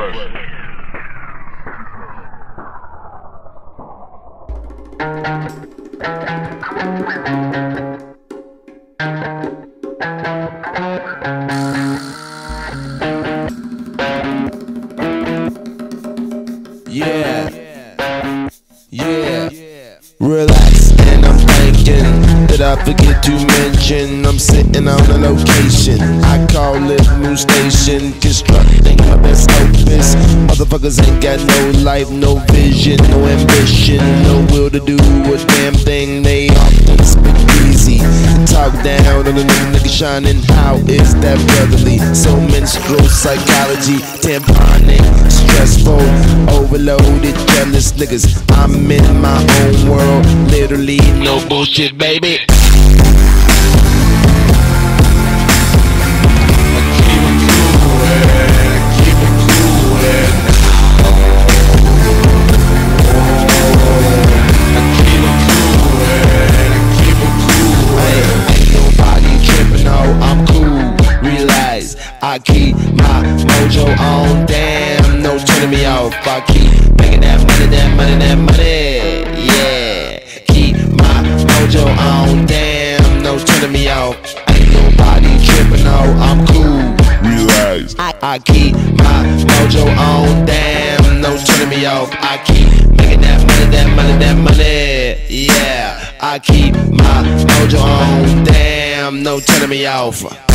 fresh. Yeah. Yeah. Relax that I forget to mention I'm sitting on a location. I call it New Station, constructing my best opus. Motherfuckers ain't got no life, no vision, no ambition, no will to do a damn thing. They often speak easy, talk down on a new nigga shining. How is that brotherly? So menstrual psychology, tamponing, stressful, overloaded, jealous niggas. I'm in my own world, cool. Hey keep it cool hey you baggin' chips though I'm cool realize I keep my mojo on. Damn, no turning me off. I keep making that money, that money, that money. On. Damn, no turning me off. Ain't nobody tripping, no, I'm cool. Realize I, I keep my mojo on. Damn, no turning me off. I keep making that money, that money, that money. Yeah, I keep my mojo on. Damn, no turning me off.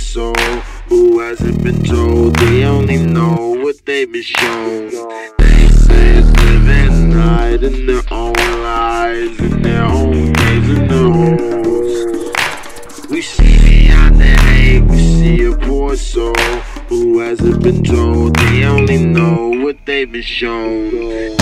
Soul who hasn't been told. They only know what they've been shown. They say it's living hiding their own lives in their own days and their holes. We see beyond the hate, we see a poor soul who hasn't been told. They only know what they've been shown.